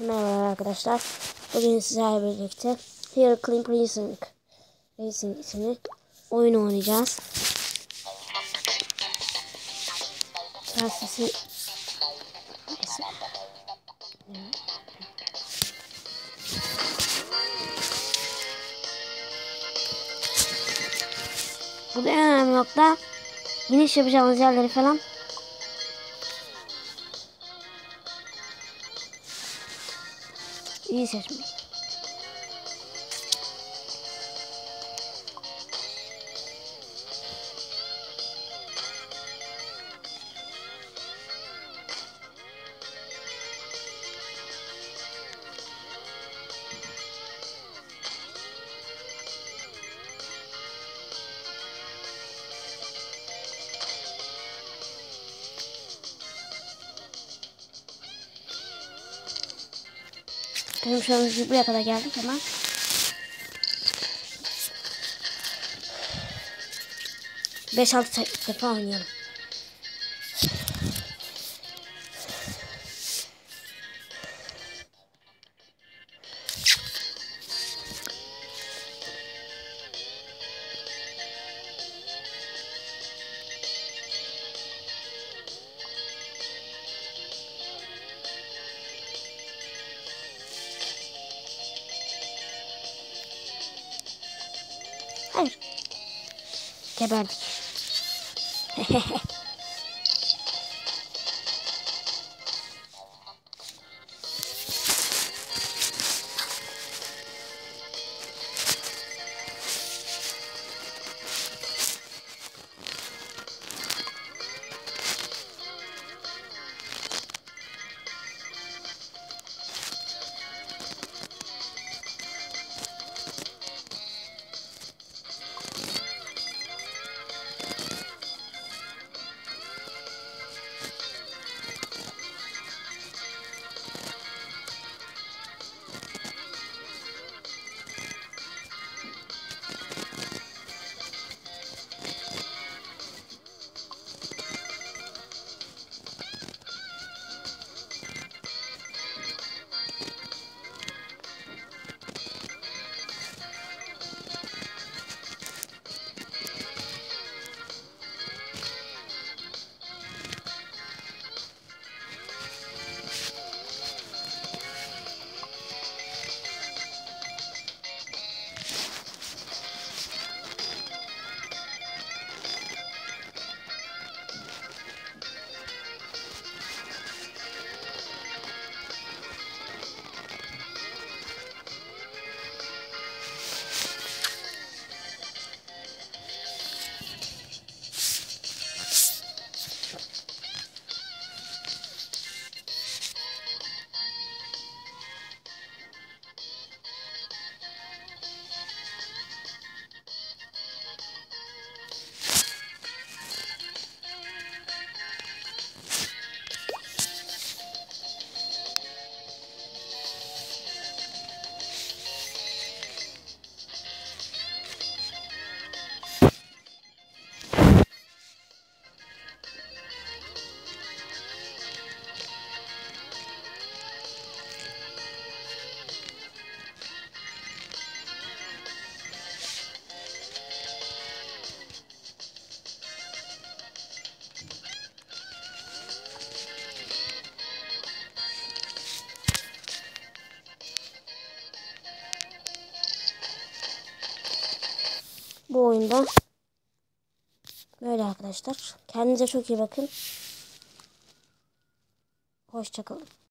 Merhaba arkadaşlar. Bugün sizlerle birlikte Here Clean Racing Racing isimli oyun oynayacağız. Neyse. Burada en önemli nokta iniş yapacağımız yerleri falan iyi seçmek. Benim şu an buraya kadar geldik ama Beş altı defa oynayalım. Hayır. Geberdik. Bu oyunda böyle arkadaşlar. Kendinize çok iyi bakın. Hoşçakalın.